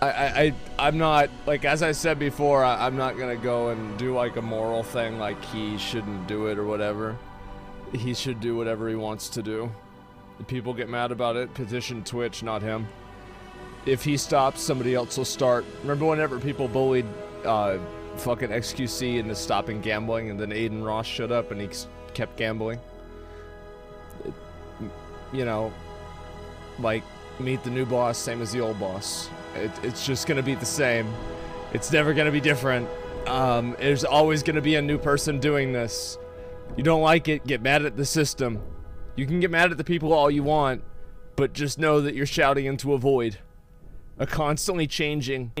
I, I, I'm not, like, as I said before, I, I'm not gonna go and do, like, a moral thing, like, he shouldn't do it or whatever. He should do whatever he wants to do. If people get mad about it, petition Twitch, not him. If he stops, somebody else will start. Remember whenever people bullied, uh, fucking XQC into stopping gambling, and then Adin Ross showed up and he kept gambling? You know, like, meet the new boss, same as the old boss. It, it's just gonna be the same. It's never gonna be different. Um, there's always gonna be a new person doing this. You don't like it, get mad at the system. You can get mad at the people all you want, but just know that you're shouting into a void. A constantly changing